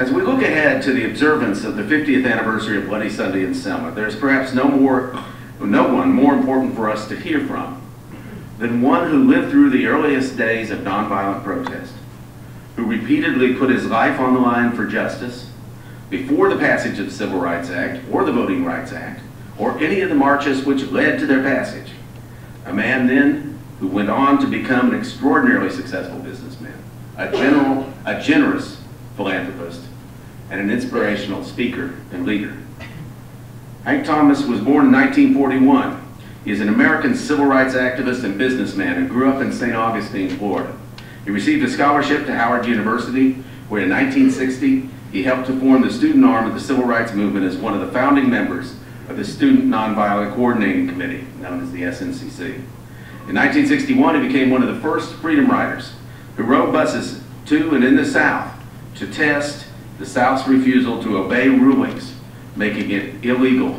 As we look ahead to the observance of the 50th anniversary of Bloody Sunday in Selma, there's perhaps no more, no one more important for us to hear from than one who lived through the earliest days of nonviolent protest, who repeatedly put his life on the line for justice before the passage of the Civil Rights Act or the Voting Rights Act or any of the marches which led to their passage. A man then who went on to become an extraordinarily successful businessman, a general, a generous philanthropist, and an inspirational speaker and leader. Hank Thomas was born in 1941. He is an American civil rights activist and businessman and grew up in St. Augustine, Florida. He received a scholarship to Howard University, where in 1960 he helped to form the student arm of the civil rights movement as one of the founding members of the Student Nonviolent Coordinating Committee, known as the SNCC. In 1961, he became one of the first freedom riders who rode buses to and in the South to test the South's refusal to obey rulings, making it illegal,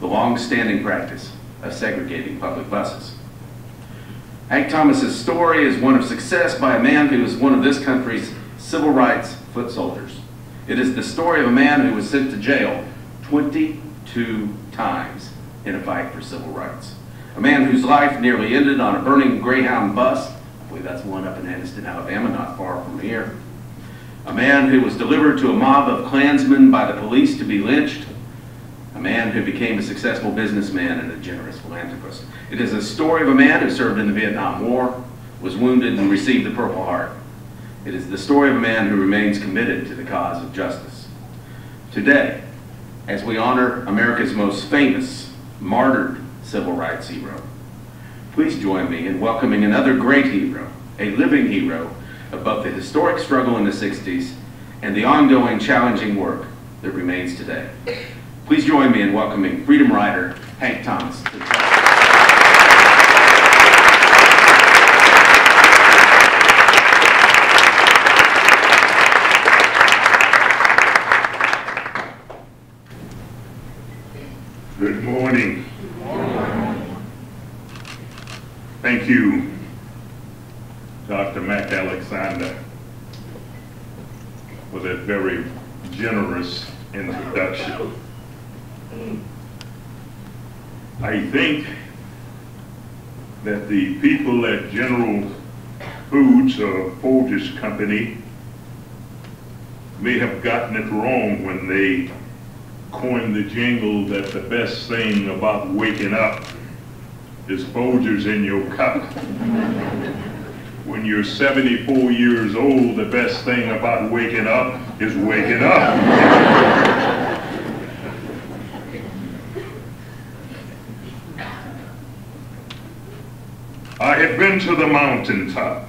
the long-standing practice of segregating public buses. Hank Thomas's story is one of success by a man who is one of this country's civil rights foot soldiers. It is the story of a man who was sent to jail 22 times in a fight for civil rights. A man whose life nearly ended on a burning Greyhound bus. I believe that's one up in Anniston, Alabama, not far from here a man who was delivered to a mob of Klansmen by the police to be lynched, a man who became a successful businessman and a generous philanthropist. It is a story of a man who served in the Vietnam War, was wounded and received the Purple Heart. It is the story of a man who remains committed to the cause of justice. Today, as we honor America's most famous, martyred civil rights hero, please join me in welcoming another great hero, a living hero both the historic struggle in the 60s and the ongoing challenging work that remains today. Please join me in welcoming freedom rider Hank Thomas. Good morning. Thank you Dr. Mac Alexander for that very generous introduction. I think that the people at General Foods uh, or Folgers Company may have gotten it wrong when they coined the jingle that the best thing about waking up is Folgers in your cup when you're 74 years old, the best thing about waking up is waking up. I had been to the mountaintop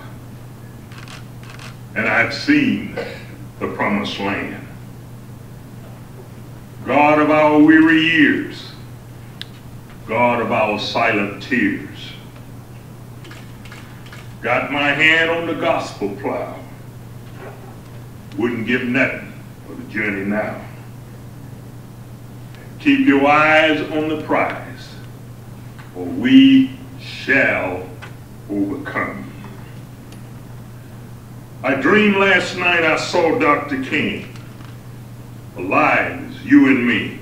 and I've seen the promised land. God of our weary years, God of our silent tears, Got my hand on the gospel plow. Wouldn't give nothing for the journey now. Keep your eyes on the prize, for we shall overcome. I dreamed last night I saw Dr. King, alive as you and me.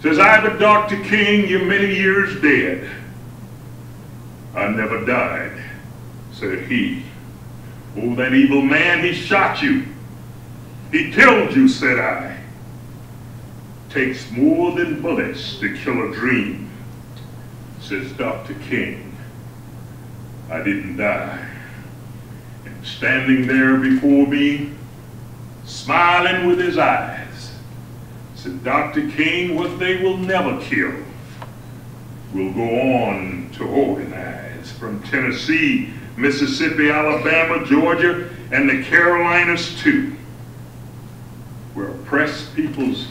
Says, I, but Dr. King, you're many years dead. I never died, said he. Oh, that evil man, he shot you. He killed you, said I. Takes more than bullets to kill a dream, says Dr. King. I didn't die. And standing there before me, smiling with his eyes, said, Dr. King, what they will never kill will go on to organize from Tennessee, Mississippi, Alabama, Georgia, and the Carolinas too, where oppressed peoples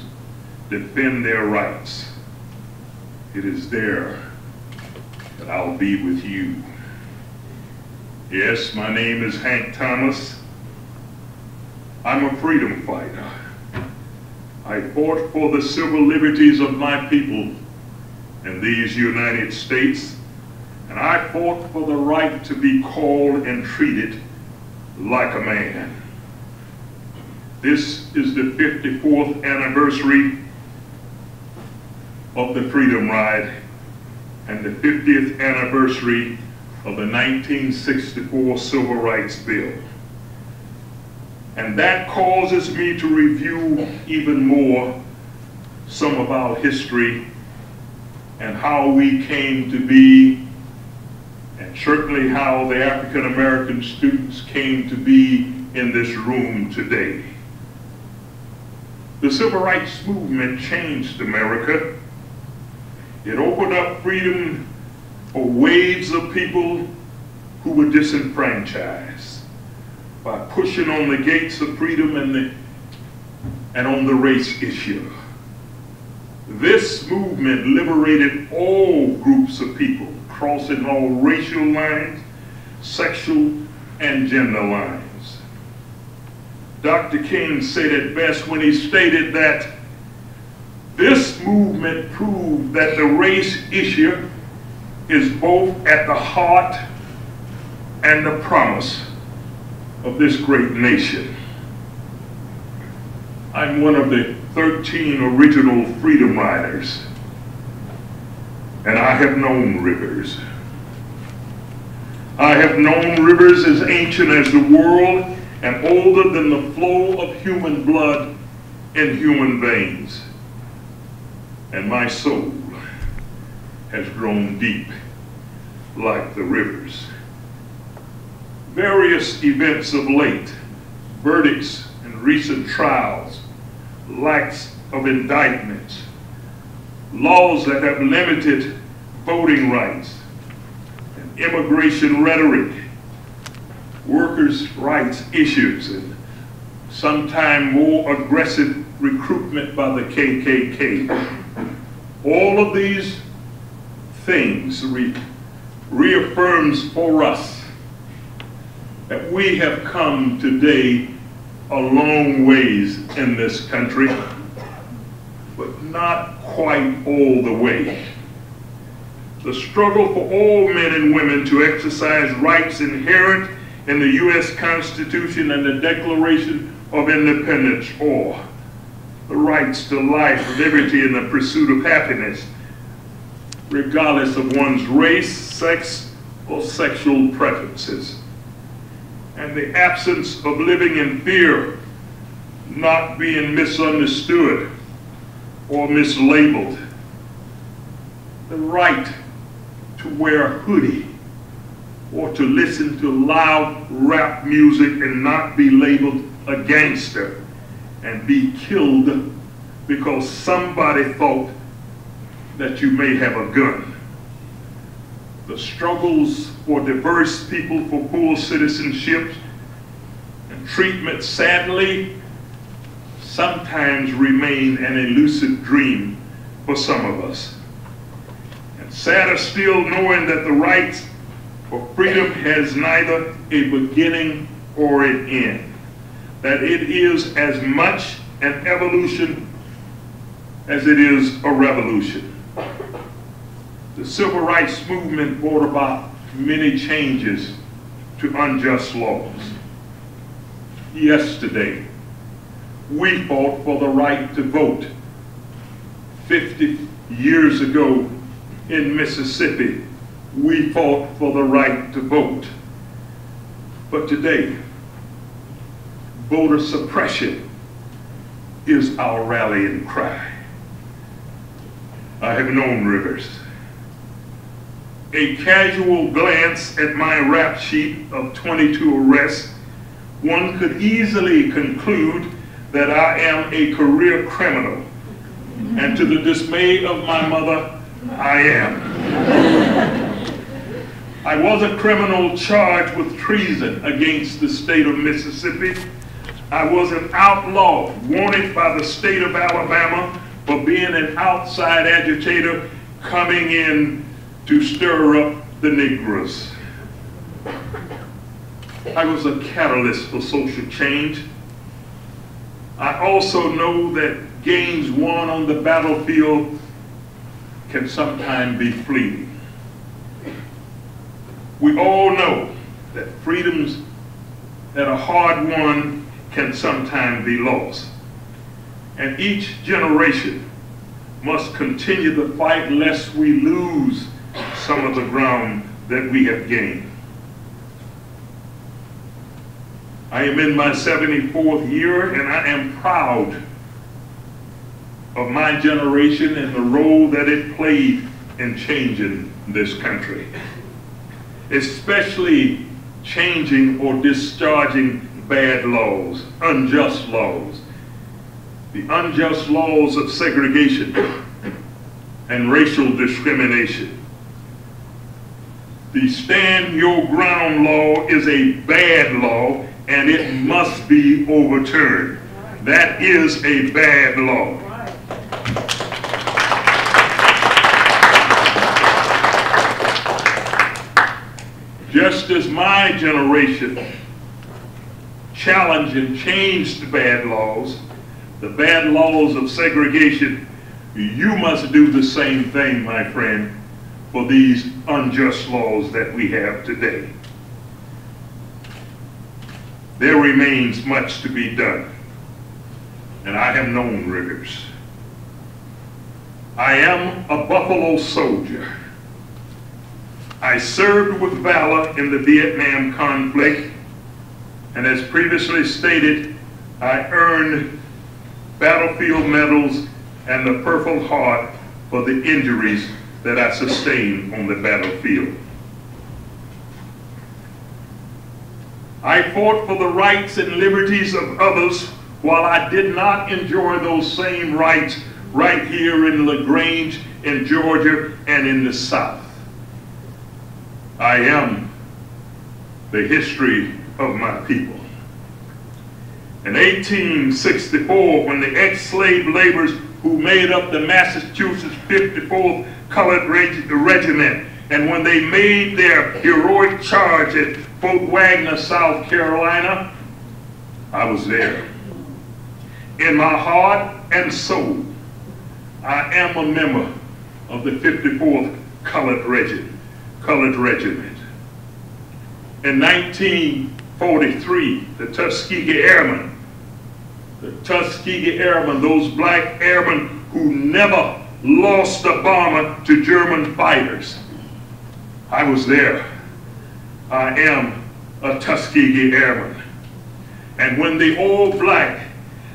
defend their rights. It is there that I'll be with you. Yes, my name is Hank Thomas. I'm a freedom fighter. I fought for the civil liberties of my people in these United States and I fought for the right to be called and treated like a man. This is the 54th anniversary of the Freedom Ride and the 50th anniversary of the 1964 Civil Rights Bill. And that causes me to review even more some of our history and how we came to be, and certainly how the African American students came to be in this room today. The civil rights movement changed America. It opened up freedom for waves of people who were disenfranchised by pushing on the gates of freedom and, the, and on the race issue. This movement liberated all groups of people, crossing all racial lines, sexual and gender lines. Dr. King said it best when he stated that this movement proved that the race issue is both at the heart and the promise of this great nation. I'm one of the 13 original Freedom Riders, and I have known rivers. I have known rivers as ancient as the world and older than the flow of human blood in human veins. And my soul has grown deep like the rivers. Various events of late, verdicts and recent trials, lacks of indictments, laws that have limited voting rights, and immigration rhetoric, workers' rights issues, and sometimes more aggressive recruitment by the KKK. All of these things re reaffirms for us that we have come today a long ways in this country, but not quite all the way. The struggle for all men and women to exercise rights inherent in the U.S. Constitution and the Declaration of Independence, or the rights to life, liberty, and the pursuit of happiness, regardless of one's race, sex, or sexual preferences and the absence of living in fear, not being misunderstood or mislabeled. The right to wear a hoodie or to listen to loud rap music and not be labeled a gangster and be killed because somebody thought that you may have a gun the struggles for diverse people for full citizenship and treatment sadly sometimes remain an elusive dream for some of us. And sadder still knowing that the right for freedom has neither a beginning or an end. That it is as much an evolution as it is a revolution the civil rights movement brought about many changes to unjust laws. Yesterday, we fought for the right to vote. 50 years ago in Mississippi, we fought for the right to vote. But today, voter suppression is our rallying cry. I have known Rivers a casual glance at my rap sheet of 22 arrests, one could easily conclude that I am a career criminal. And to the dismay of my mother, I am. I was a criminal charged with treason against the state of Mississippi. I was an outlaw wanted by the state of Alabama for being an outside agitator coming in to stir up the Negroes. I was a catalyst for social change. I also know that gains won on the battlefield can sometimes be fleeting. We all know that freedoms that are hard won can sometimes be lost. And each generation must continue the fight lest we lose some of the ground that we have gained. I am in my 74th year and I am proud of my generation and the role that it played in changing this country, especially changing or discharging bad laws, unjust laws, the unjust laws of segregation and racial discrimination. The stand your ground law is a bad law and it must be overturned. That is a bad law. Just as my generation challenged and changed the bad laws, the bad laws of segregation, you must do the same thing, my friend, for these unjust laws that we have today. There remains much to be done, and I have known rigors. I am a Buffalo soldier. I served with valor in the Vietnam conflict, and as previously stated, I earned battlefield medals and the Purple Heart for the injuries that I sustained on the battlefield. I fought for the rights and liberties of others while I did not enjoy those same rights right here in LaGrange, in Georgia, and in the South. I am the history of my people. In 1864, when the ex-slave laborers who made up the Massachusetts 54th Colored Reg Regiment, and when they made their heroic charge at Fort Wagner, South Carolina, I was there. In my heart and soul, I am a member of the 54th Colored Regiment colored regiment. In 1943, the Tuskegee Airmen, the Tuskegee Airmen, those black airmen who never lost a bomber to German fighters. I was there. I am a Tuskegee Airman. And when the all-black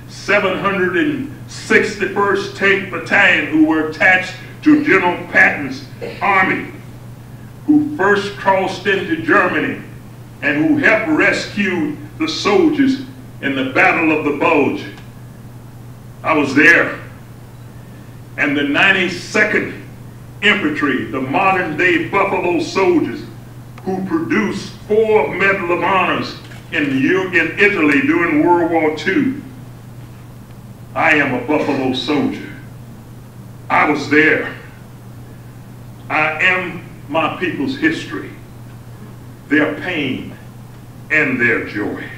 761st Tank Battalion, who were attached to General Patton's army, who first crossed into Germany and who helped rescue the soldiers in the Battle of the Bulge. I was there. And the 92nd Infantry, the modern day Buffalo soldiers who produced four Medal of Honors in, in Italy during World War II. I am a Buffalo soldier. I was there. I am my people's history, their pain, and their joy.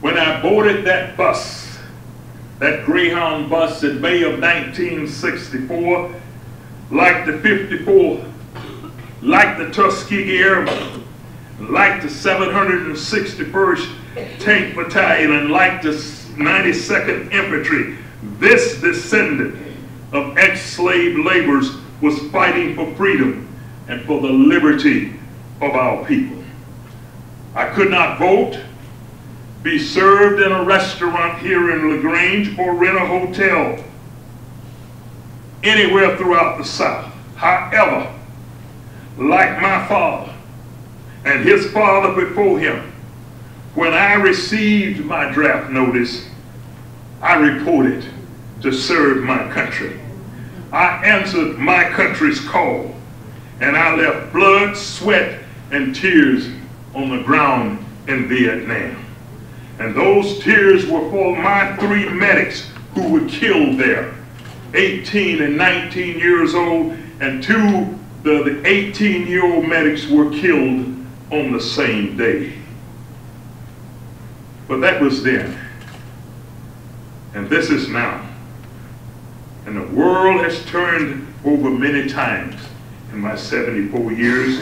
When I boarded that bus, that Greyhound bus in May of 1964, like the 54, like the Tuskegee Airmen, like the 761st Tank Battalion, and like the 92nd Infantry, this descendant of ex-slave laborers was fighting for freedom and for the liberty of our people. I could not vote, be served in a restaurant here in LaGrange, or rent a hotel anywhere throughout the South. However, like my father and his father before him, when I received my draft notice, I reported to serve my country. I answered my country's call, and I left blood, sweat, and tears on the ground in Vietnam. And those tears were for my three medics who were killed there, 18 and 19 years old, and two, the 18-year-old medics were killed on the same day. But that was then. And this is now. And the world has turned over many times in my 74 years.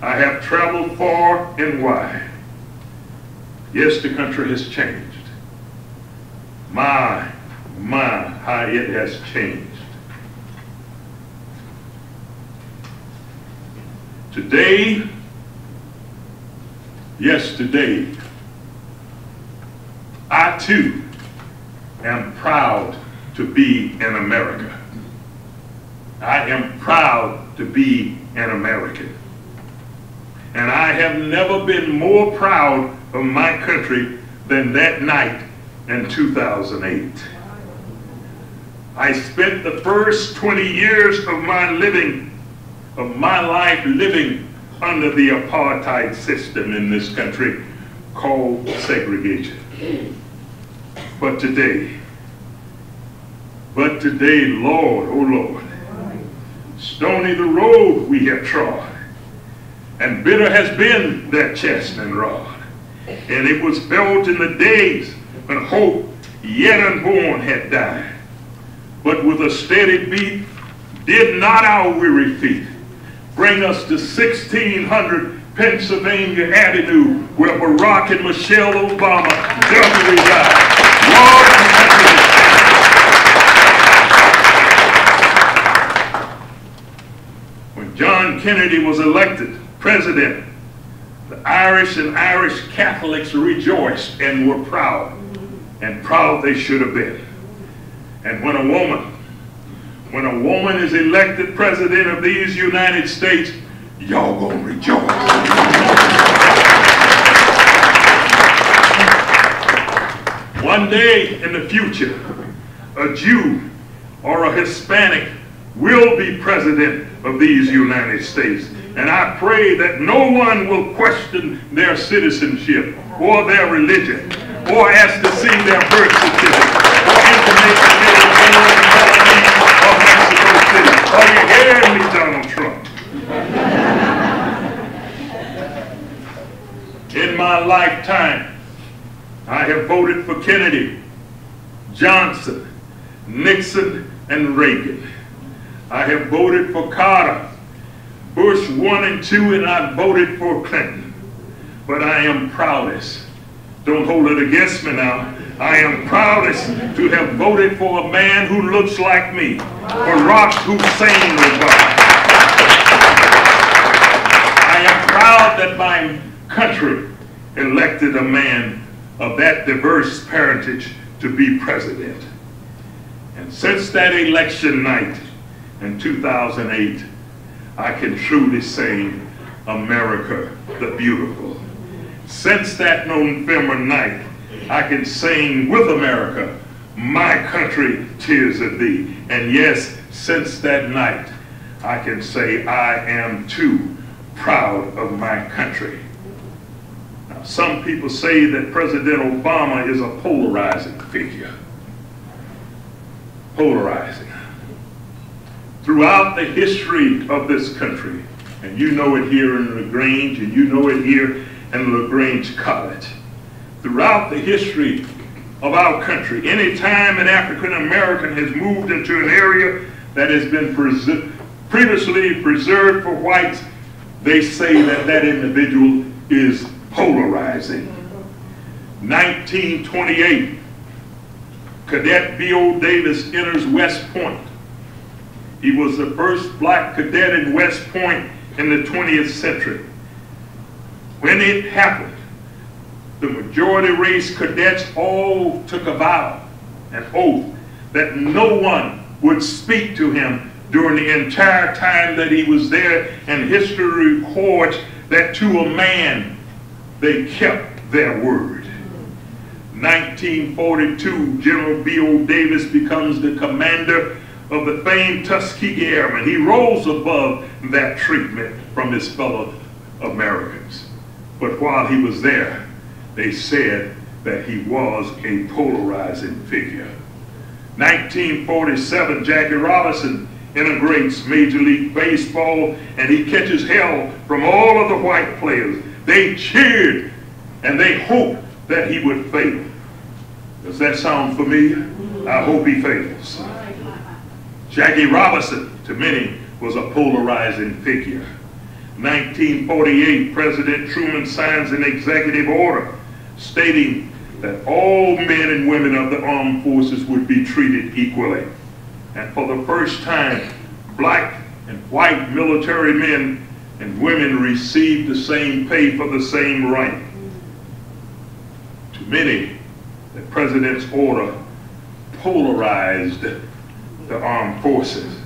I have traveled far and wide. Yes, the country has changed. My, my, how it has changed. Today, yes, today, I too am proud to be an American. I am proud to be an American. And I have never been more proud of my country than that night in 2008. I spent the first 20 years of my living, of my life living under the apartheid system in this country called segregation. But today, but today, Lord, oh Lord, stony the road we have trod, and bitter has been that chastening rod. And it was felt in the days when hope yet unborn had died. But with a steady beat, did not our weary feet bring us to 1600 Pennsylvania Avenue, where Barack and Michelle Obama just reside. When John Kennedy was elected president, Irish and Irish Catholics rejoiced and were proud, and proud they should have been. And when a woman, when a woman is elected president of these United States, y'all gonna rejoice. One day in the future, a Jew or a Hispanic will be president of these United States. And I pray that no one will question their citizenship or their religion or ask to see their birth certificate or that they or Mexico City. Are you hearing me, Donald Trump? In my lifetime, I have voted for Kennedy, Johnson, Nixon, and Reagan. I have voted for Carter, Bush 1 and 2, and I voted for Clinton. But I am proudest. Don't hold it against me now. I am proudest to have voted for a man who looks like me, Barack Hussein Obama. I am proud that my country elected a man of that diverse parentage to be president. And since that election night in 2008, I can truly say America the Beautiful. Since that November night, I can sing with America, my country, tears of thee. And yes, since that night, I can say I am too proud of my country. Now, some people say that President Obama is a polarizing figure. Polarizing. Throughout the history of this country, and you know it here in LaGrange, and you know it here in LaGrange College. Throughout the history of our country, any time an African American has moved into an area that has been previously preserved for whites, they say that that individual is polarizing. 1928, Cadet B.O. Davis enters West Point. He was the first black cadet in West Point in the 20th century. When it happened, the majority race cadets all took a vow, an oath, that no one would speak to him during the entire time that he was there, and history records that to a man they kept their word. 1942, General B.O. Davis becomes the commander of the famed Tuskegee Airmen. He rose above that treatment from his fellow Americans. But while he was there, they said that he was a polarizing figure. 1947, Jackie Robinson integrates Major League Baseball and he catches hell from all of the white players. They cheered and they hoped that he would fail. Does that sound familiar? I hope he fails. Jackie Robinson, to many, was a polarizing figure. 1948, President Truman signs an executive order stating that all men and women of the armed forces would be treated equally. And for the first time, black and white military men and women received the same pay for the same rank. To many, the president's order polarized the armed forces.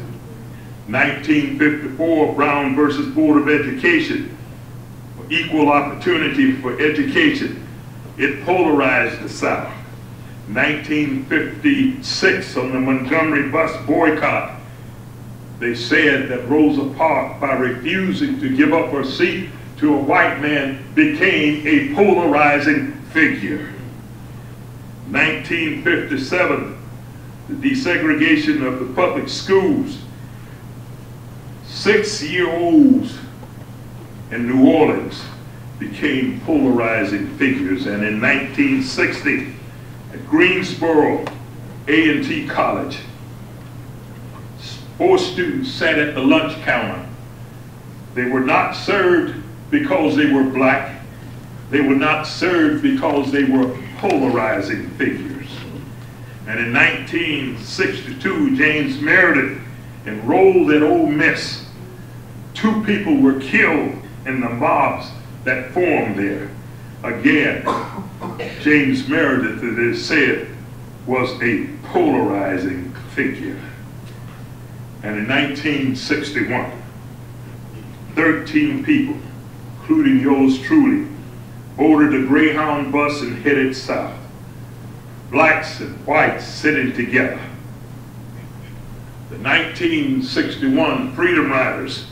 1954, Brown versus Board of Education, equal opportunity for education. It polarized the South. 1956, on the Montgomery bus boycott, they said that Rosa Parks, by refusing to give up her seat to a white man, became a polarizing figure. 1957, the desegregation of the public schools six-year-olds in New Orleans became polarizing figures. And in 1960, at Greensboro A&T College, four students sat at the lunch counter. They were not served because they were black. They were not served because they were polarizing figures. And in 1962, James Meredith enrolled at Ole Miss Two people were killed in the mobs that formed there. Again, James Meredith, it is said, was a polarizing figure. And in 1961, 13 people, including yours truly, boarded a Greyhound bus and headed south. Blacks and whites sitting together. The 1961 Freedom Riders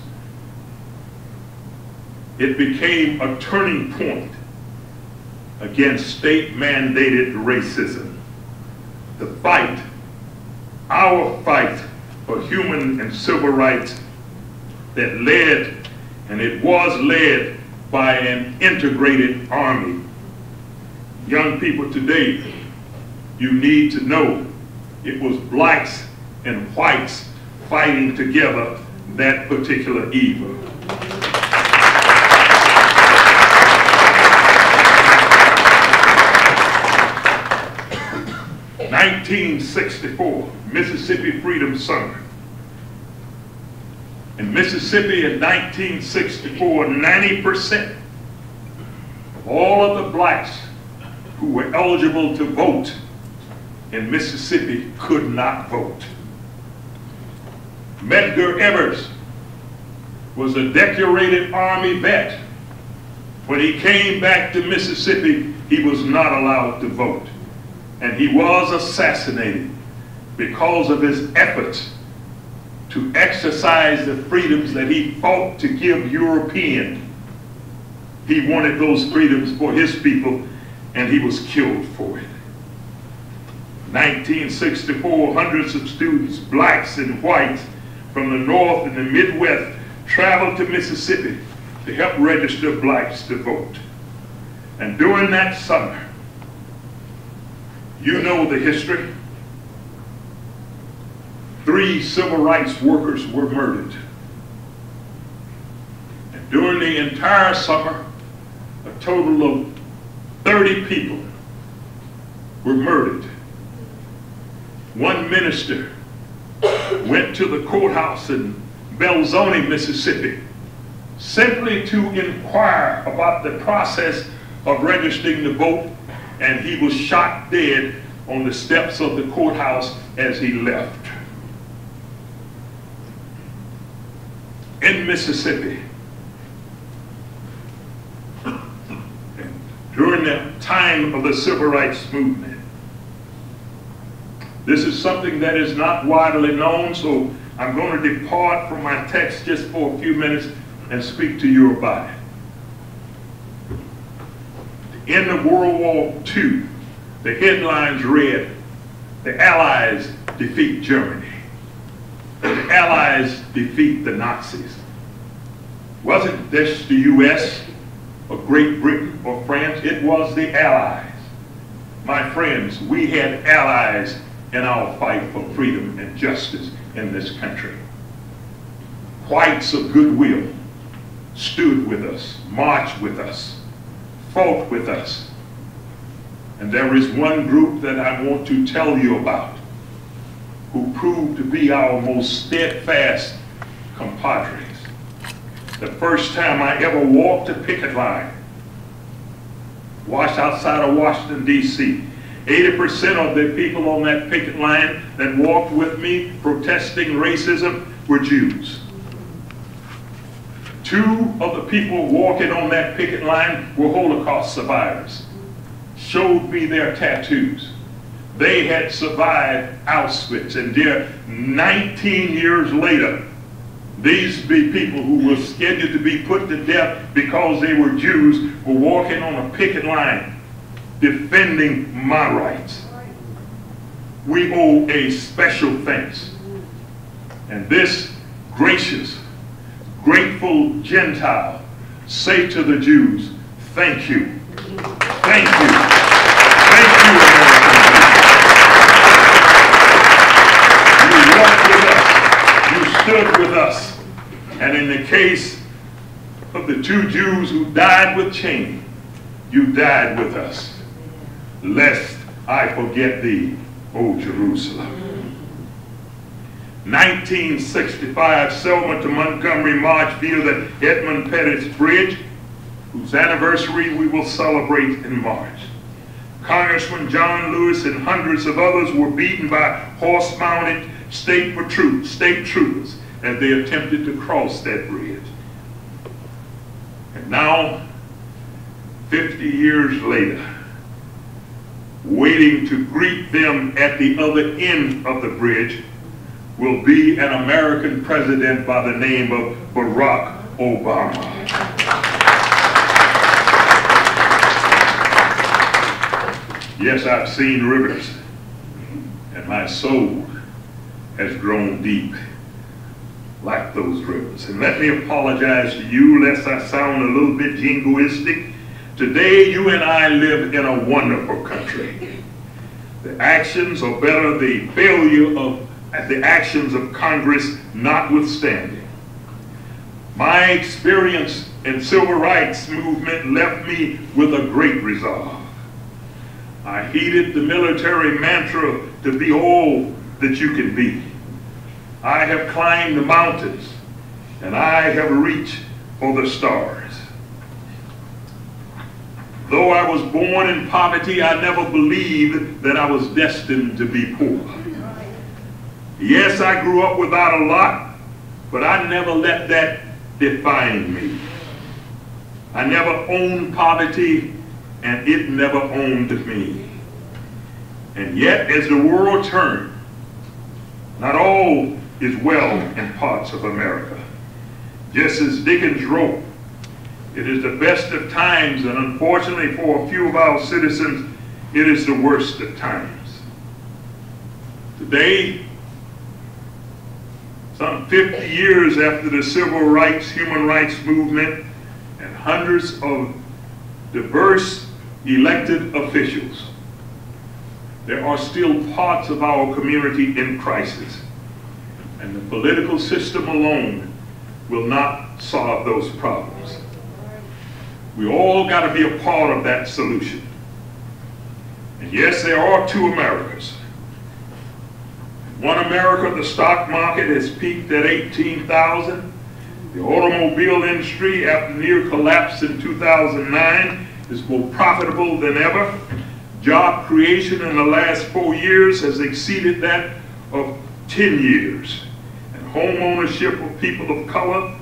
it became a turning point against state-mandated racism. The fight, our fight for human and civil rights that led, and it was led by an integrated army. Young people today, you need to know it was blacks and whites fighting together that particular evil. 1964, Mississippi Freedom Summer. In Mississippi in 1964, 90% of all of the blacks who were eligible to vote in Mississippi could not vote. Medgar Evers was a decorated Army vet. When he came back to Mississippi, he was not allowed to vote and he was assassinated because of his efforts to exercise the freedoms that he fought to give Europeans. He wanted those freedoms for his people, and he was killed for it. 1964, hundreds of students, blacks and whites, from the North and the Midwest traveled to Mississippi to help register blacks to vote. And during that summer, you know the history. Three civil rights workers were murdered. And during the entire summer, a total of 30 people were murdered. One minister went to the courthouse in Belzoni, Mississippi, simply to inquire about the process of registering to vote and he was shot dead on the steps of the courthouse as he left. In Mississippi, during the time of the civil rights movement, this is something that is not widely known, so I'm going to depart from my text just for a few minutes and speak to you about it in the World War II, the headlines read, the Allies defeat Germany. The Allies defeat the Nazis. Wasn't this the U.S. or Great Britain or France? It was the Allies. My friends, we had allies in our fight for freedom and justice in this country. Whites of goodwill, stood with us, marched with us, fought with us. And there is one group that I want to tell you about who proved to be our most steadfast compadres. The first time I ever walked a picket line, washed outside of Washington, D.C., 80% of the people on that picket line that walked with me protesting racism were Jews. Two of the people walking on that picket line were Holocaust survivors. Showed me their tattoos. They had survived Auschwitz, and there, 19 years later, these be people who were scheduled to be put to death because they were Jews were walking on a picket line defending my rights. We owe a special thanks. And this gracious, grateful Gentile say to the Jews, thank you. Thank you. Thank you, American. You walked with us. You stood with us. And in the case of the two Jews who died with Chaney, you died with us lest I forget thee, O Jerusalem. 1965, Selma to Montgomery March via the Edmund Pettus Bridge, whose anniversary we will celebrate in March. Congressman John Lewis and hundreds of others were beaten by horse-mounted state, troop, state troopers as they attempted to cross that bridge. And now, 50 years later, waiting to greet them at the other end of the bridge will be an American president by the name of Barack Obama. Yes, I've seen rivers, and my soul has grown deep like those rivers. And let me apologize to you, lest I sound a little bit jingoistic, Today, you and I live in a wonderful country. The actions, or better, the failure of the actions of Congress notwithstanding. My experience in civil rights movement left me with a great resolve. I heeded the military mantra to be all that you can be. I have climbed the mountains and I have reached for the stars. Though I was born in poverty, I never believed that I was destined to be poor. Yes, I grew up without a lot, but I never let that define me. I never owned poverty, and it never owned me. And yet, as the world turned, not all is well in parts of America. Just as Dickens wrote, it is the best of times, and unfortunately for a few of our citizens, it is the worst of times. Today, some 50 years after the civil rights, human rights movement, and hundreds of diverse elected officials, there are still parts of our community in crisis. And the political system alone will not solve those problems. We all got to be a part of that solution. And yes, there are two Americas. One America, the stock market has peaked at 18,000. The automobile industry, after near collapse in 2009, is more profitable than ever. Job creation in the last four years has exceeded that of 10 years. And home ownership of people of color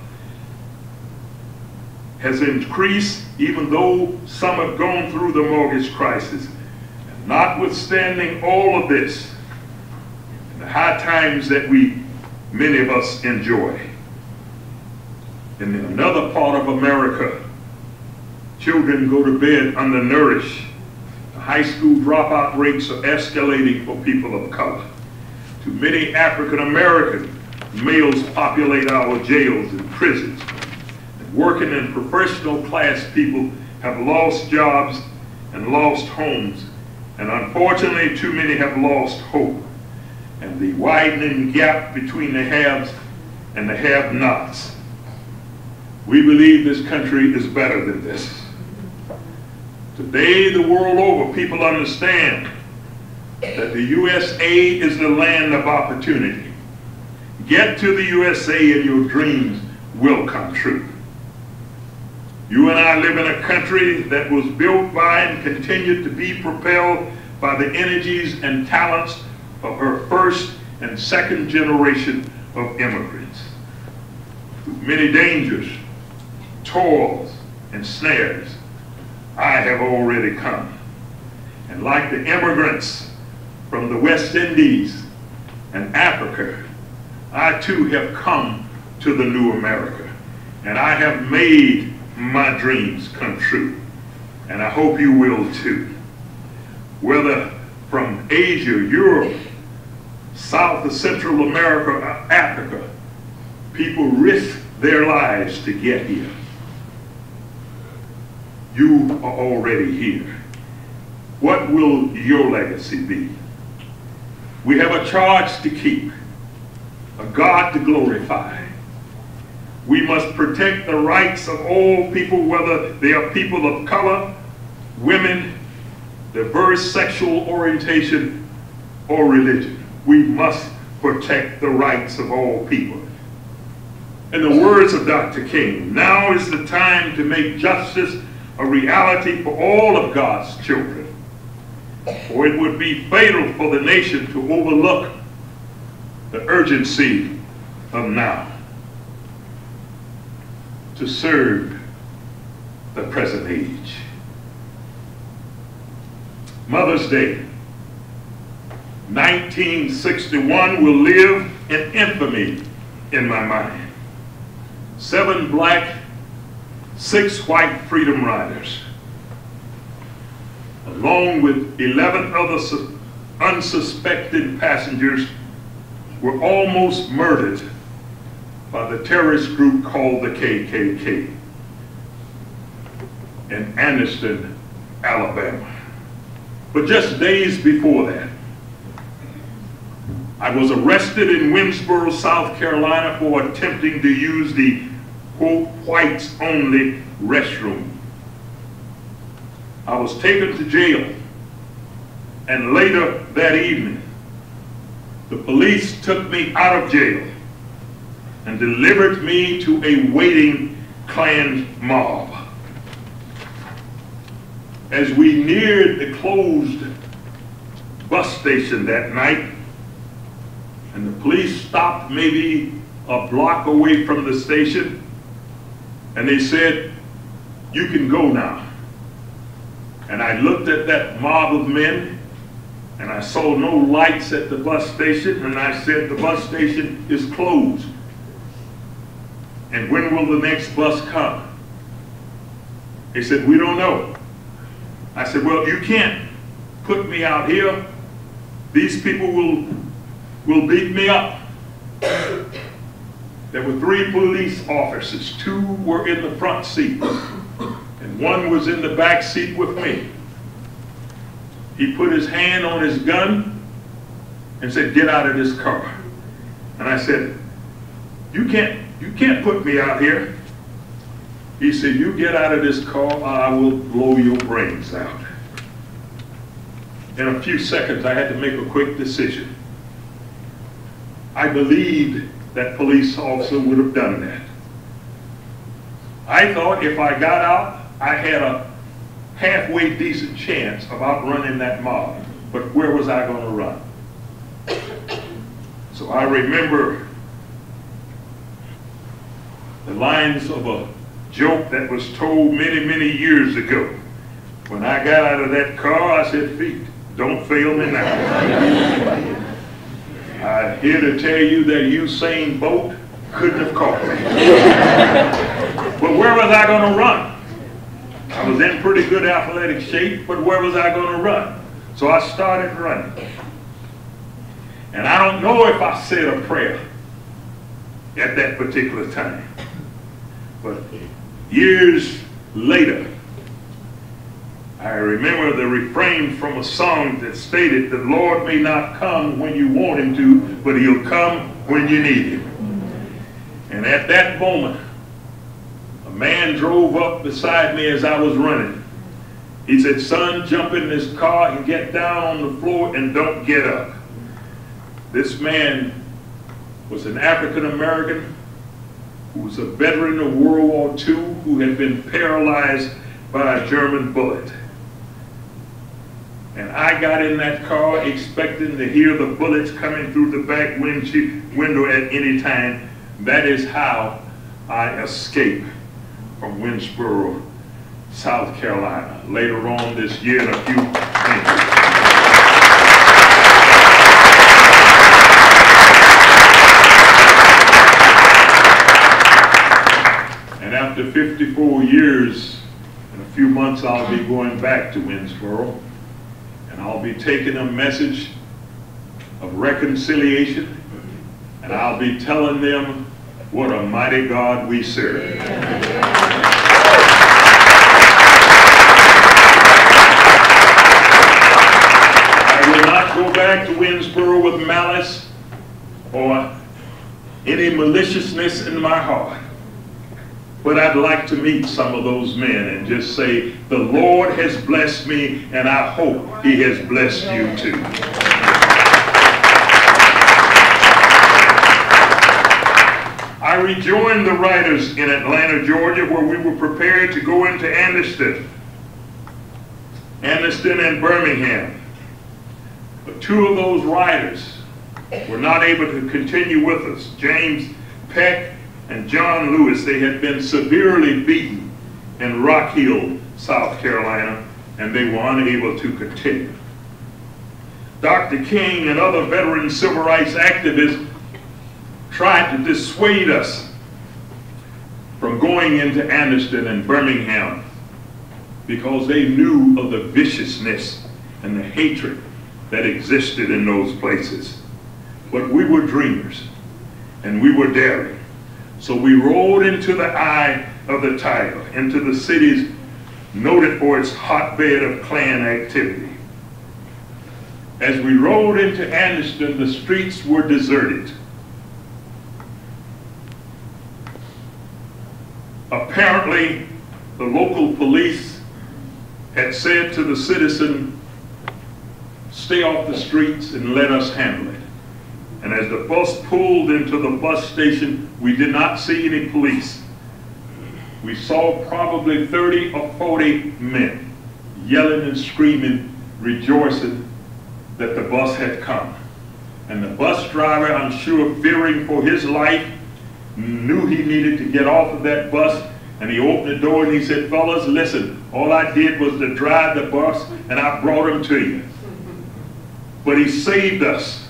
has increased even though some have gone through the mortgage crisis. And notwithstanding all of this, the high times that we, many of us, enjoy. In another part of America, children go to bed undernourished. The high school dropout rates are escalating for people of color. Too many African American males populate our jails and prisons working and professional class people have lost jobs and lost homes. And unfortunately, too many have lost hope. And the widening gap between the haves and the have-nots. We believe this country is better than this. Today, the world over, people understand that the USA is the land of opportunity. Get to the USA and your dreams will come true. You and I live in a country that was built by and continued to be propelled by the energies and talents of her first and second generation of immigrants. With many dangers, toils, and snares, I have already come. And like the immigrants from the West Indies and Africa, I too have come to the new America. And I have made my dreams come true. And I hope you will too. Whether from Asia, Europe, South or Central America, or Africa, people risk their lives to get here. You are already here. What will your legacy be? We have a charge to keep, a God to glorify. We must protect the rights of all people, whether they are people of color, women, diverse sexual orientation, or religion. We must protect the rights of all people. In the words of Dr. King, now is the time to make justice a reality for all of God's children. For it would be fatal for the nation to overlook the urgency of now to serve the present age. Mother's Day 1961 will live in infamy in my mind. Seven black, six white freedom riders, along with 11 other unsuspected passengers, were almost murdered by the terrorist group called the KKK in Anniston, Alabama. But just days before that, I was arrested in Winnsboro, South Carolina for attempting to use the, quote, whites only restroom. I was taken to jail, and later that evening, the police took me out of jail and delivered me to a waiting Klan mob. As we neared the closed bus station that night, and the police stopped maybe a block away from the station, and they said, you can go now. And I looked at that mob of men, and I saw no lights at the bus station, and I said, the bus station is closed. And when will the next bus come? He said, we don't know. I said, well, you can't put me out here. These people will, will beat me up. There were three police officers. Two were in the front seat, and one was in the back seat with me. He put his hand on his gun and said, get out of this car. And I said, you can't, you can't put me out here. He said, you get out of this car or I will blow your brains out. In a few seconds, I had to make a quick decision. I believed that police officer would have done that. I thought if I got out, I had a halfway decent chance of outrunning that mob. But where was I going to run? So I remember the lines of a joke that was told many, many years ago. When I got out of that car, I said, feet, don't fail me now. I'm here to tell you that Usain Bolt couldn't have caught me. but where was I going to run? I was in pretty good athletic shape, but where was I going to run? So I started running. And I don't know if I said a prayer at that particular time. But years later, I remember the refrain from a song that stated, the Lord may not come when you want him to, but he'll come when you need him. And at that moment, a man drove up beside me as I was running. He said, son, jump in this car and get down on the floor and don't get up. This man was an African American who was a veteran of World War II who had been paralyzed by a German bullet. And I got in that car expecting to hear the bullets coming through the back window at any time. That is how I escaped from Winnsboro, South Carolina. Later on this year, in a few, thank you. And after 54 years, in a few months, I'll be going back to Winnsboro. And I'll be taking a message of reconciliation. And I'll be telling them what a mighty God we serve. I will not go back to Winnsboro with malice or any maliciousness in my heart. But I'd like to meet some of those men and just say, the Lord has blessed me and I hope he has blessed you too. I rejoined the riders in Atlanta, Georgia, where we were prepared to go into Anniston, Anniston and Birmingham. But two of those riders were not able to continue with us. James Peck and John Lewis, they had been severely beaten in Rock Hill, South Carolina, and they were unable to continue. Dr. King and other veteran civil rights activists tried to dissuade us from going into Anniston and Birmingham because they knew of the viciousness and the hatred that existed in those places. But we were dreamers and we were daring. So we rode into the eye of the tiger, into the cities noted for its hotbed of Klan activity. As we rode into Anniston, the streets were deserted. Apparently, the local police had said to the citizen, stay off the streets and let us handle it. And as the bus pulled into the bus station, we did not see any police. We saw probably 30 or 40 men yelling and screaming, rejoicing that the bus had come. And the bus driver, I'm sure fearing for his life, knew he needed to get off of that bus and he opened the door and he said, fellas, listen, all I did was to drive the bus and I brought him to you. But he saved us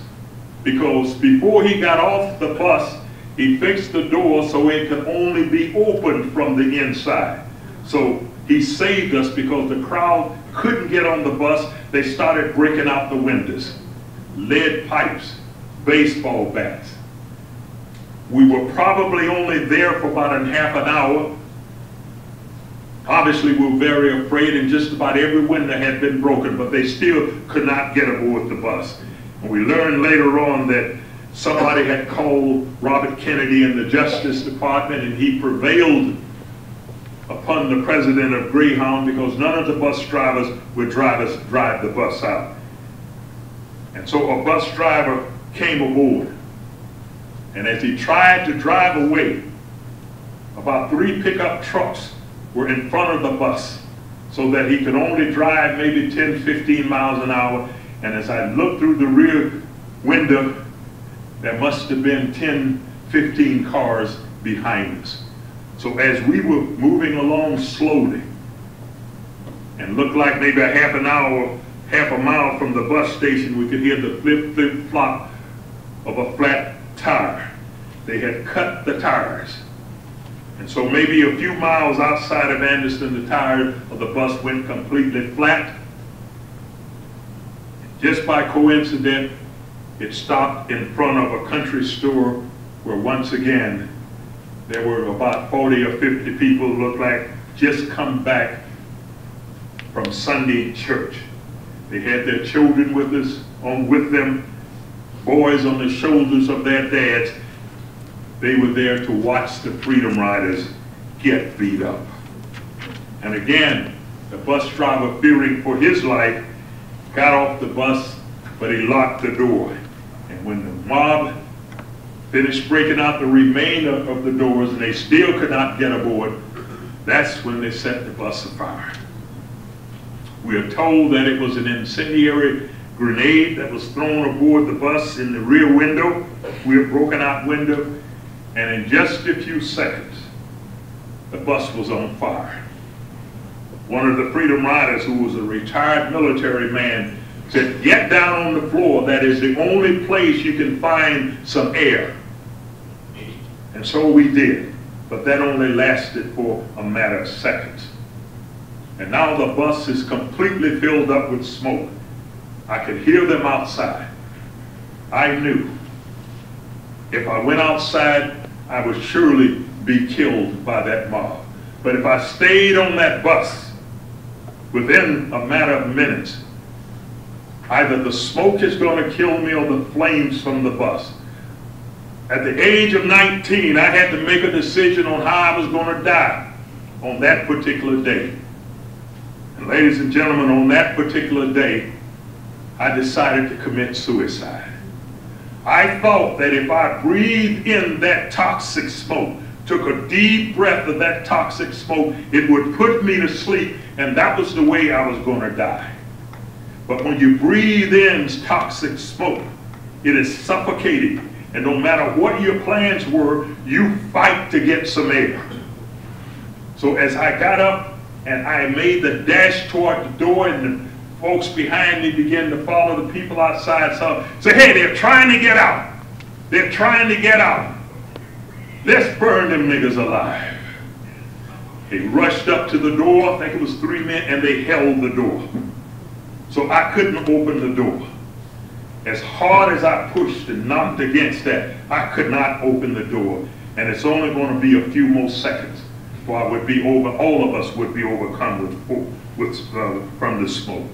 because before he got off the bus, he fixed the door so it could only be opened from the inside. So he saved us because the crowd couldn't get on the bus. They started breaking out the windows, lead pipes, baseball bats. We were probably only there for about a half an hour. Obviously, we were very afraid and just about every window had been broken, but they still could not get aboard the bus. We learned later on that somebody had called Robert Kennedy in the Justice Department and he prevailed upon the president of Greyhound because none of the bus drivers would drive us drive the bus out. And so a bus driver came aboard. And as he tried to drive away, about three pickup trucks were in front of the bus so that he could only drive maybe 10, 15 miles an hour. And as I looked through the rear window, there must have been 10, 15 cars behind us. So as we were moving along slowly, and looked like maybe a half an hour, half a mile from the bus station, we could hear the flip, flip, flop of a flat tire. They had cut the tires. And so maybe a few miles outside of Anniston, the tire of the bus went completely flat. Just by coincidence, it stopped in front of a country store where once again, there were about 40 or 50 people looked like just come back from Sunday church. They had their children with us, on with them, boys on the shoulders of their dads. They were there to watch the Freedom Riders get beat up. And again, the bus driver, fearing for his life, got off the bus, but he locked the door. And when the mob finished breaking out the remainder of the doors and they still could not get aboard, that's when they set the bus afire. We are told that it was an incendiary grenade that was thrown aboard the bus in the rear window, rear broken out window, and in just a few seconds, the bus was on fire. One of the Freedom Riders, who was a retired military man, said, get down on the floor. That is the only place you can find some air. And so we did. But that only lasted for a matter of seconds. And now the bus is completely filled up with smoke. I could hear them outside. I knew if I went outside, I would surely be killed by that mob. But if I stayed on that bus, within a matter of minutes, either the smoke is going to kill me or the flames from the bus. At the age of 19, I had to make a decision on how I was going to die on that particular day. And ladies and gentlemen, on that particular day, I decided to commit suicide. I thought that if I breathed in that toxic smoke, took a deep breath of that toxic smoke, it would put me to sleep, and that was the way I was going to die. But when you breathe in toxic smoke, it is suffocating. And no matter what your plans were, you fight to get some air. So as I got up and I made the dash toward the door and the folks behind me began to follow the people outside. So say, hey, they're trying to get out. They're trying to get out. Let's burn them niggas alive. He rushed up to the door, I think it was three men, and they held the door. So I couldn't open the door. As hard as I pushed and knocked against that, I could not open the door. And it's only going to be a few more seconds before I would be over, all of us would be overcome with, with uh, from the smoke.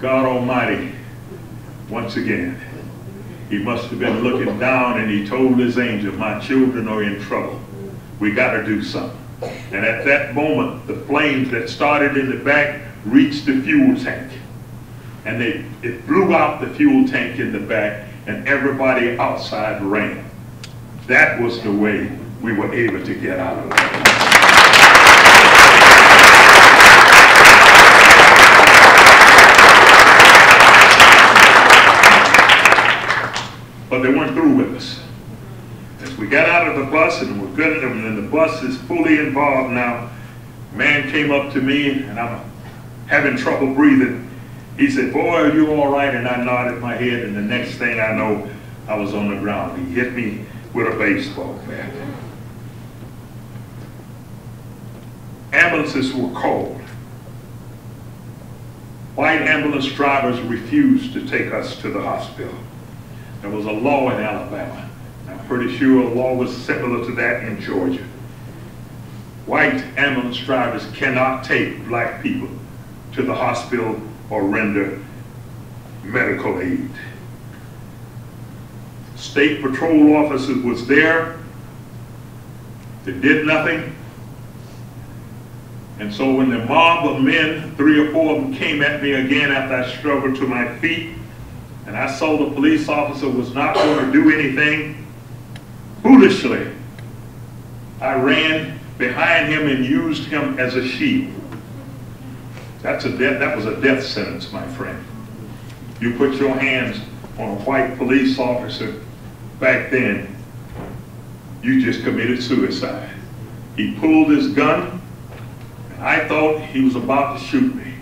God Almighty, once again, he must have been looking down and he told his angel, my children are in trouble. We got to do something. And at that moment, the flames that started in the back reached the fuel tank. And they, it blew out the fuel tank in the back and everybody outside ran. That was the way we were able to get out of it. But they weren't through with us. As we got out of the bus and we're good, and the bus is fully involved now, man came up to me and I'm having trouble breathing. He said, boy, are you all right? And I nodded my head and the next thing I know, I was on the ground. He hit me with a baseball bat. Ambulances were called. White ambulance drivers refused to take us to the hospital. There was a law in Alabama. I'm pretty sure a law was similar to that in Georgia. White ambulance drivers cannot take black people to the hospital or render medical aid. State patrol officers was there. They did nothing. And so when the mob of men, three or four of them came at me again after I struggled to my feet, and I saw the police officer was not going to do anything, foolishly, I ran behind him and used him as a shield. That's a death, that was a death sentence, my friend. You put your hands on a white police officer back then, you just committed suicide. He pulled his gun, and I thought he was about to shoot me.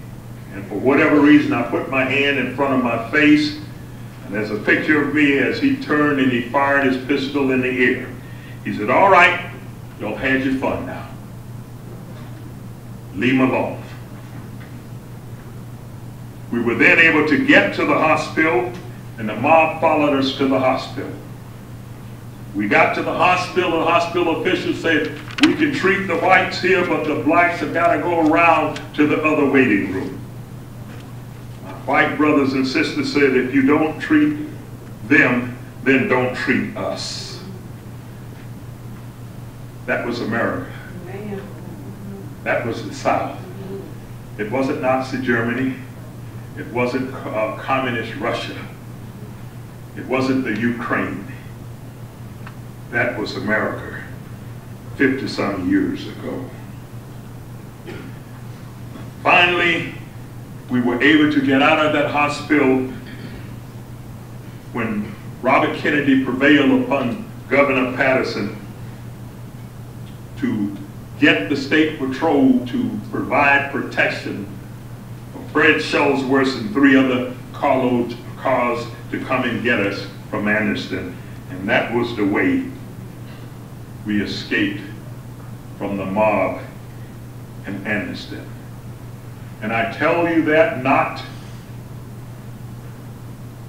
And for whatever reason, I put my hand in front of my face, and there's a picture of me as he turned and he fired his pistol in the air. He said, all right, y'all had your fun now. Leave him alone. We were then able to get to the hospital, and the mob followed us to the hospital. We got to the hospital, and hospital officials said, we can treat the whites here, but the blacks have got to go around to the other waiting room. White brothers and sisters said, if you don't treat them, then don't treat us. That was America. That was the South. It wasn't Nazi Germany. It wasn't uh, communist Russia. It wasn't the Ukraine. That was America 50 some years ago. Finally, we were able to get out of that hospital when Robert Kennedy prevailed upon Governor Patterson to get the state patrol to provide protection for Fred Shuttlesworth and three other carload cars to come and get us from Anniston. And that was the way we escaped from the mob in Anniston. And I tell you that not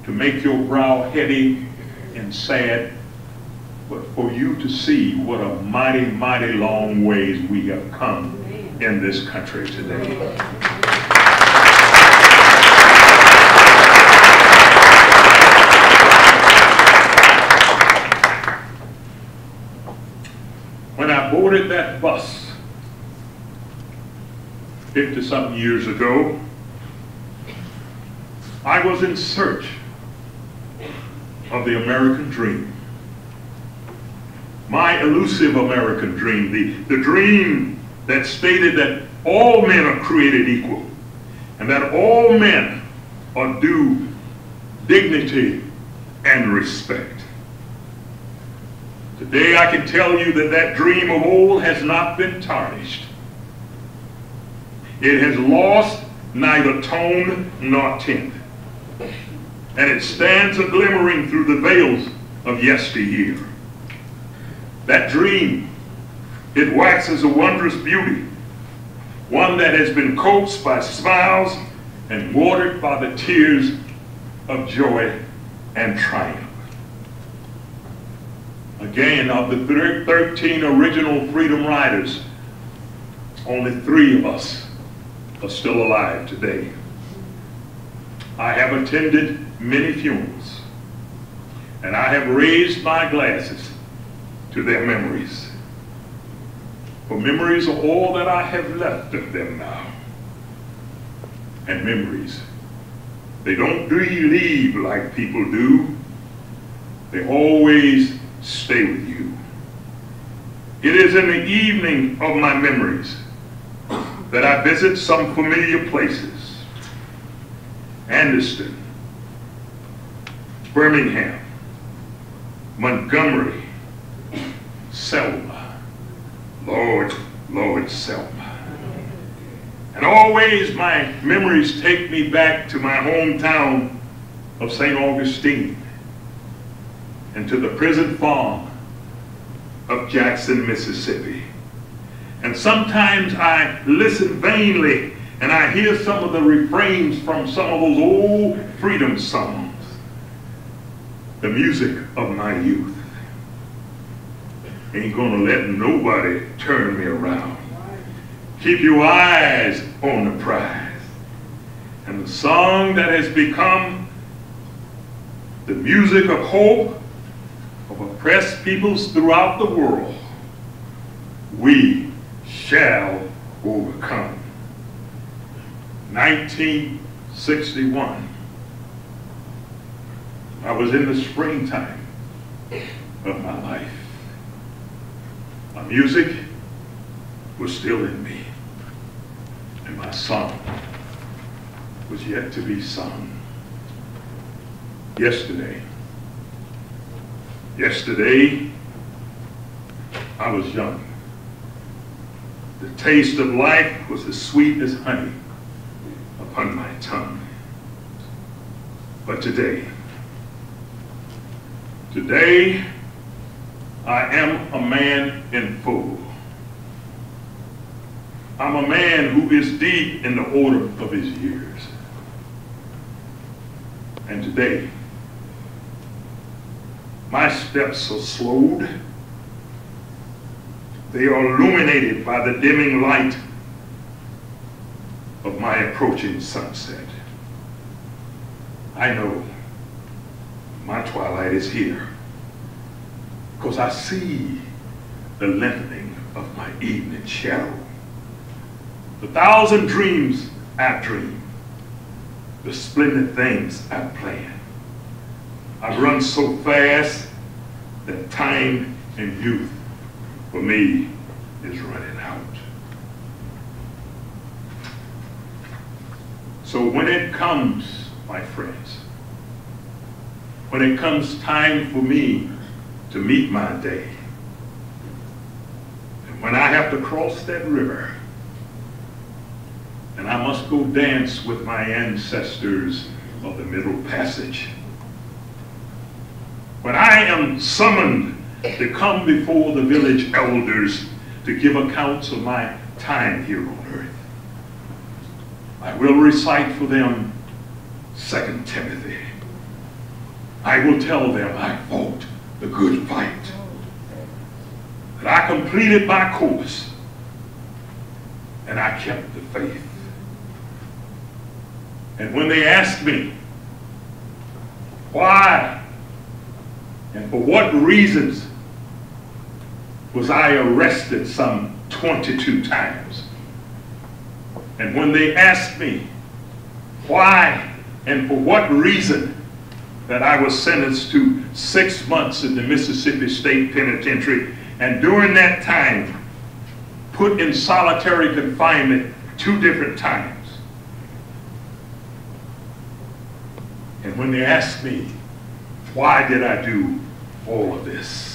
to make your brow heavy and sad, but for you to see what a mighty, mighty long ways we have come in this country today. When I boarded that bus 50 something years ago, I was in search of the American dream. My elusive American dream, the, the dream that stated that all men are created equal and that all men are due dignity and respect. Today I can tell you that that dream of old has not been tarnished. It has lost neither tone nor tint. And it stands a glimmering through the veils of yesteryear. That dream, it waxes a wondrous beauty, one that has been coaxed by smiles and watered by the tears of joy and triumph. Again, of the 13 original Freedom Riders, only three of us are still alive today. I have attended many funerals, and I have raised my glasses to their memories. For memories are all that I have left of them now. And memories, they don't leave like people do. They always stay with you. It is in the evening of my memories that I visit some familiar places. Anniston, Birmingham, Montgomery, Selma, Lord, Lord Selma. And always my memories take me back to my hometown of St. Augustine and to the prison farm of Jackson, Mississippi. And sometimes I listen vainly and I hear some of the refrains from some of those old freedom songs, the music of my youth. Ain't gonna let nobody turn me around. Keep your eyes on the prize. And the song that has become the music of hope of oppressed peoples throughout the world, we shall overcome. 1961. I was in the springtime of my life. My music was still in me, and my song was yet to be sung. Yesterday, yesterday, I was young. The taste of life was as sweet as honey upon my tongue. But today, today, I am a man in full. I'm a man who is deep in the order of his years. And today, my steps are slowed. They are illuminated by the dimming light of my approaching sunset. I know my twilight is here because I see the lengthening of my evening shadow. The thousand dreams I dream, the splendid things I plan. I run so fast that time and youth for me is running out. So when it comes, my friends, when it comes time for me to meet my day, and when I have to cross that river, and I must go dance with my ancestors of the Middle Passage, when I am summoned to come before the village elders to give accounts of my time here on earth, I will recite for them Second Timothy. I will tell them I fought the good fight, that I completed my course, and I kept the faith. And when they asked me, why and for what reasons was I arrested some 22 times? And when they asked me why and for what reason that I was sentenced to six months in the Mississippi State Penitentiary, and during that time put in solitary confinement two different times. And when they asked me, why did I do all of this?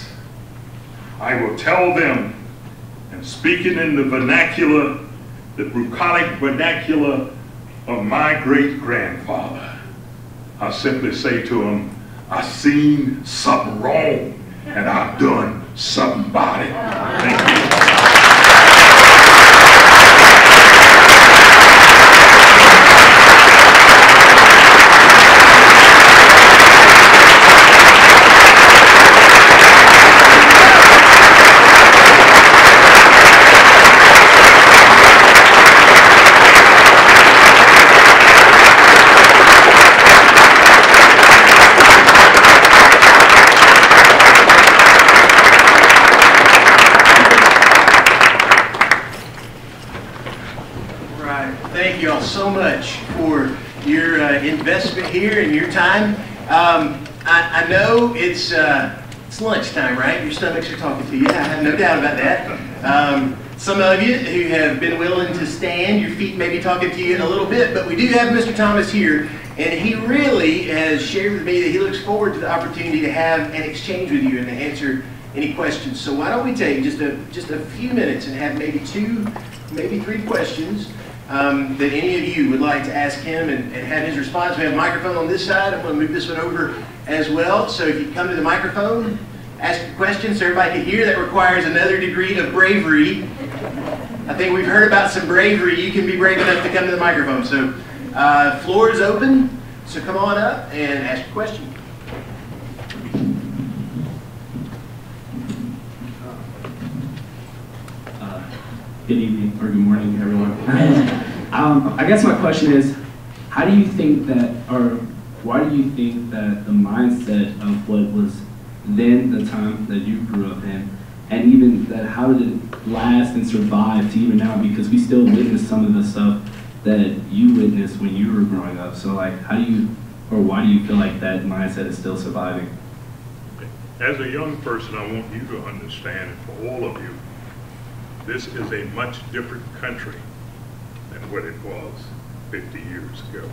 I will tell them, and speaking in the vernacular the bucolic vernacular of my great grandfather. I simply say to him, I seen something wrong and I've done something about it. Thank you. Right. Thank you all so much for your uh, investment here and your time. Um, I, I know it's uh, it's lunchtime, right? Your stomachs are talking to you. I have no doubt about that. Um, some of you who have been willing to stand, your feet may be talking to you in a little bit, but we do have Mr. Thomas here, and he really has shared with me that he looks forward to the opportunity to have an exchange with you and to answer any questions. So why don't we take just a just a few minutes and have maybe two, maybe three questions um, that any of you would like to ask him and, and have his response. We have a microphone on this side. I'm going to move this one over as well. So if you come to the microphone, ask your question so everybody can hear. That requires another degree of bravery. I think we've heard about some bravery. You can be brave enough to come to the microphone. So uh, floor is open. So come on up and ask your question. Uh, Good evening or good morning, everyone. um, I guess my question is, how do you think that, or why do you think that the mindset of what was then the time that you grew up in, and even that how did it last and survive to even now? Because we still witness some of the stuff that you witnessed when you were growing up. So, like, how do you, or why do you feel like that mindset is still surviving? As a young person, I want you to understand, and for all of you, this is a much different country than what it was 50 years ago.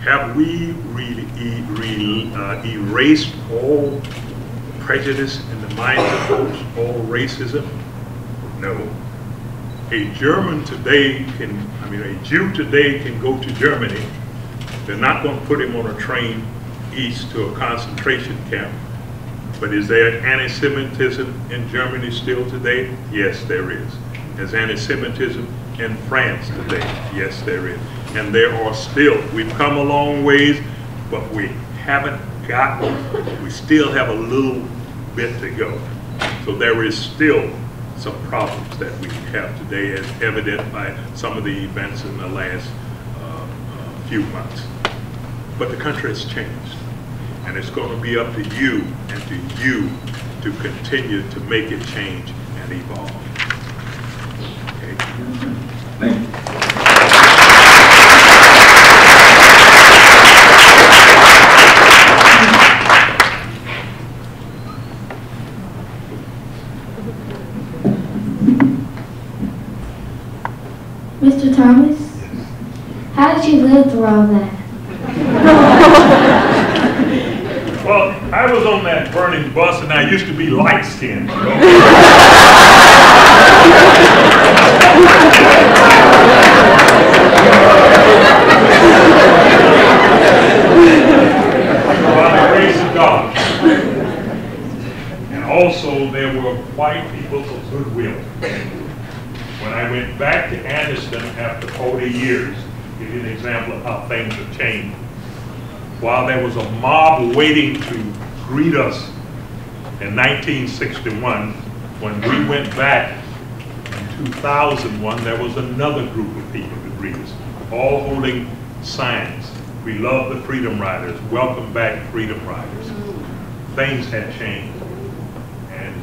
Have we really re- uh, erased all prejudice in the minds of folks, all racism? No. A German today can, I mean, a Jew today can go to Germany. They're not going to put him on a train east to a concentration camp. But is there anti-Semitism in Germany still today? Yes, there is. There's anti-Semitism in France today? Yes, there is. And there are still, we've come a long ways, but we haven't gotten, we still have a little bit to go. So there is still some problems that we have today as evident by some of the events in the last uh, uh, few months. But the country has changed. And it's going to be up to you and to you to continue to make it change and evolve. Okay? Thank you. Mr. Thomas, how did you live through all that? Well, I was on that burning bus and I used to be light skinned? By the grace of God. And also, there were white people of goodwill. When I went back to Anniston after 40 years, give you an example of how things have changed while there was a mob waiting to greet us in 1961, when we went back in 2001, there was another group of people to greet us, all holding signs. We love the Freedom Riders. Welcome back, Freedom Riders. Things had changed. And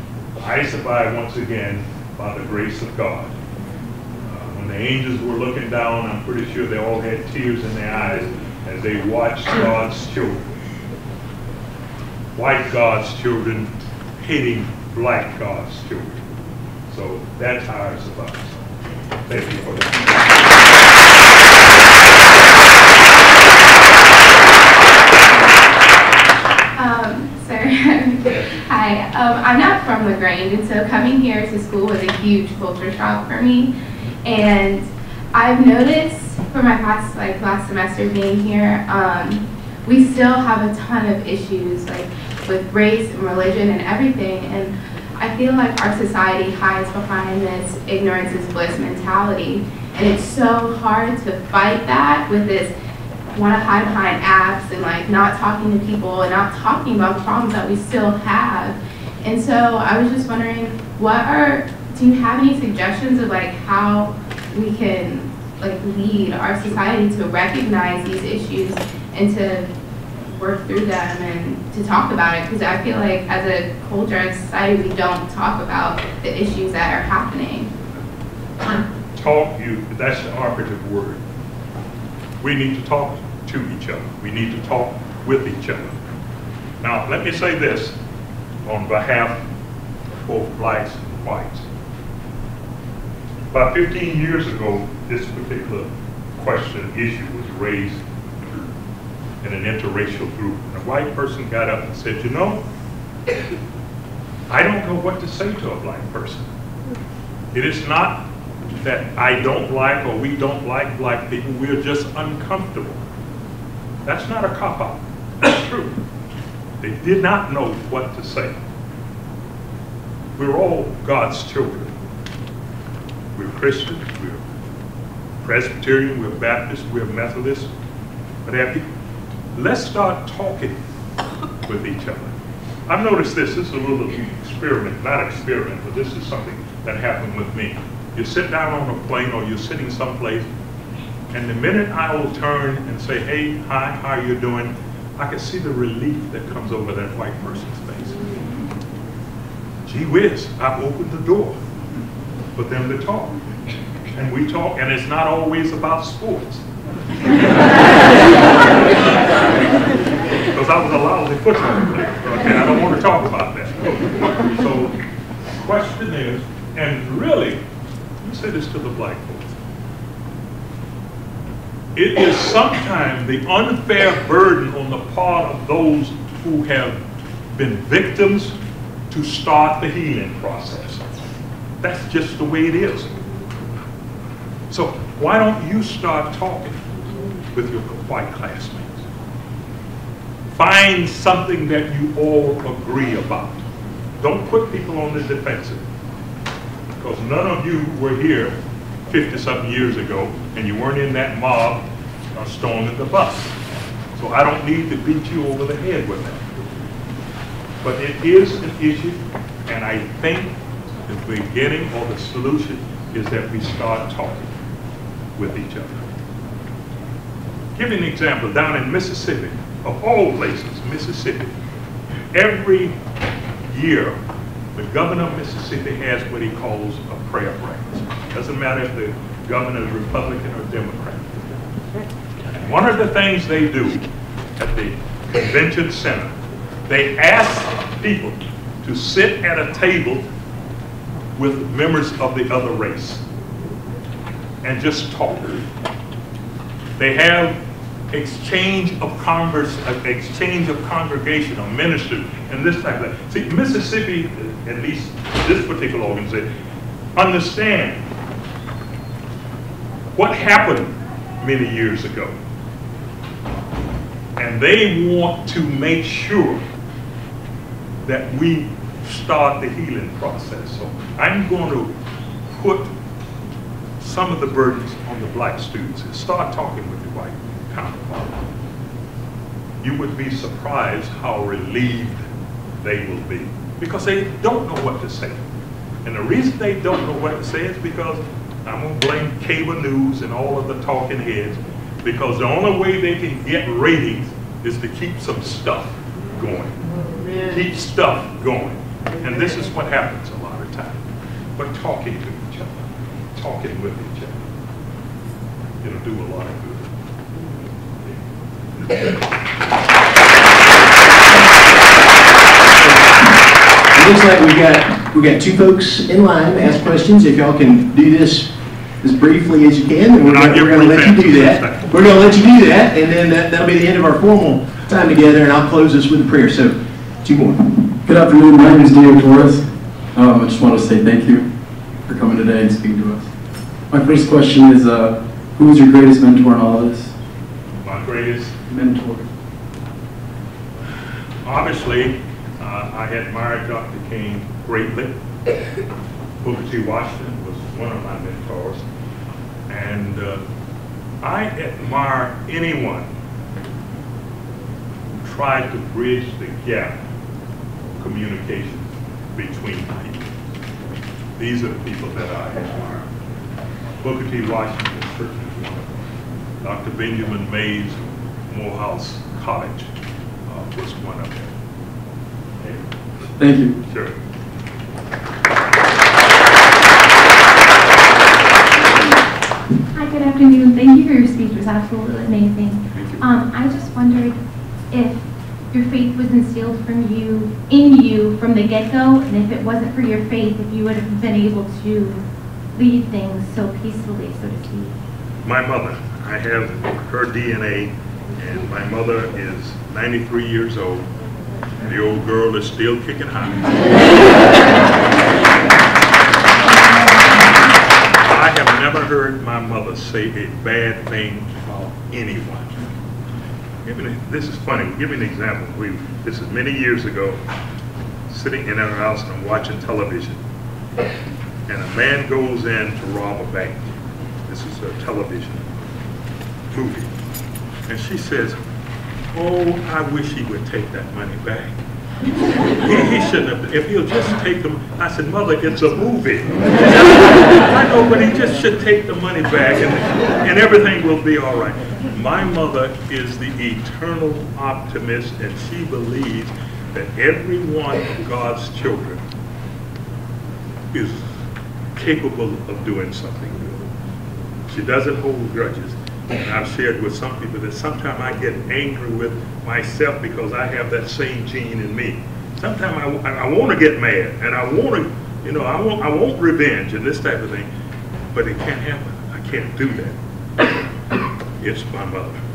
I survived once again by the grace of God. Uh, When the angels were looking down, I'm pretty sure they all had tears in their eyes as they watched God's children. White God's children hating black God's children. So that's how I survived. Thank you for that. Um, hi. Um, I'm not from LaGrange, and so coming here to school was a huge culture shock for me. And I've noticed for my past, like last semester being here, um, we still have a ton of issues, like with race and religion and everything. And I feel like our society hides behind this ignorance is bliss mentality. And it's so hard to fight that with this want to hide behind apps and like not talking to people and not talking about problems that we still have. And so I was just wondering, what are, do you have any suggestions of like how we can like lead our society to recognize these issues and to work through them and to talk about it? Because I feel like as a culture, as a society, we don't talk about the issues that are happening. Talk, you, that's the operative word. We need to talk to each other. We need to talk with each other. Now, let me say this on behalf of both blacks and whites. About 15 years ago, this particular question, issue was raised in an interracial group. And a white person got up and said, you know, I don't know what to say to a black person. It is not that I don't like or we don't like black people, we're just uncomfortable. That's not a cop-out. That's true. They did not know what to say. We're all God's children. We're Christians, we're Presbyterian, we're Baptist, we're Methodist, what have you. Let's start talking with each other. I've noticed this, this is a little experiment, not experiment, but this is something that happened with me. You sit down on a plane or you're sitting someplace, and the minute I will turn and say, hey, hi, how you doing? I can see the relief that comes over that white person's face. Gee whiz, I've opened the door for them to talk. And we talk, and it's not always about sports. Because I was a lousy football player, okay, I don't want to talk about that. So, the question is, and really, let me say this to the black folks. It is sometimes the unfair burden on the part of those who have been victims to start the healing process. That's just the way it is. So why don't you start talking with your white classmates? Find something that you all agree about. Don't put people on the defensive. Because none of you were here 50-something years ago, and you weren't in that mob uh, or storming the bus. So I don't need to beat you over the head with that. But it is an issue, and I think the beginning or the solution is that we start talking with each other. Give you an example, down in Mississippi, of all places, Mississippi, every year, the governor of Mississippi has what he calls a prayer breakfast. Doesn't matter if the governor is Republican or Democrat. One of the things they do at the convention center, they ask people to sit at a table with members of the other race and just talk. They have exchange of converse, uh, exchange of congregational ministers and this type of thing. See, Mississippi, at least this particular organization, understand what happened many years ago. And they want to make sure that we start the healing process. So I'm going to put some of the burdens on the black students and start talking with the white counterpart. You would be surprised how relieved they will be because they don't know what to say. And the reason they don't know what to say is because I'm going to blame cable news and all of the talking heads because the only way they can get ratings is to keep some stuff going. Keep stuff going. And this is what happens a lot of times. But talking to each other, talking with each other, it'll do a lot of good. It looks like we got, we got two folks in line to ask questions. If y'all can do this as briefly as you can, then we're And I'll gonna, we're gonna let you do that. We're gonna let you do that, and then that, that'll be the end of our formal time together, and I'll close this with a prayer. So, two more. Good afternoon, my name is Diego Torres. Um, I just want to say thank you for coming today and speaking to us. My first question is, uh, who was your greatest mentor in all of this? My greatest Mentor. Obviously, uh, I admired Dr. King greatly. Booker T. Washington was one of my mentors. And uh, I admire anyone who tried to bridge the gap of communication between people. These are the people that I admire. Booker T. Washington is certainly one of them. Dr. Benjamin Mays, Morehouse College, uh, was one of them. Thank you. Sure. Hi, good afternoon. Thank you for your speech. It was absolutely amazing. Um, I just wondered if your faith was instilled from you, in you from the get-go, and if it wasn't for your faith, if you would have been able to lead things so peacefully, so to speak. My mother, I have her DNA, and my mother is 93 years old. The old girl is still kicking high. I have never heard my mother say a bad thing about anyone. Me- This is funny. Give me an example. We, this is many years ago, sitting in our house and watching television. And a man goes in to rob a bank. This is a television movie. And she says, oh, I wish he would take that money back. He, he shouldn't have, if he'll just take them, I said, mother, it's a movie. I know, but he just should take the money back and, and everything will be all right. My mother is the eternal optimist and she believes that every one of God's children is capable of doing something good. She doesn't hold grudges. And I've shared with some people that sometimes I get angry with myself because I have that same gene in me. Sometimes I, I want to get mad and I want to, you know, I want, I want revenge and this type of thing, but it can't happen. I can't do that. It's my mother.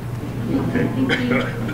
Okay?